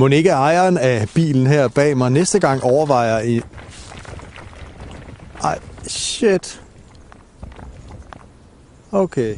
Må ikke ejeren af bilen her bag mig næste gang overvejer i... Ej, shit. Okay,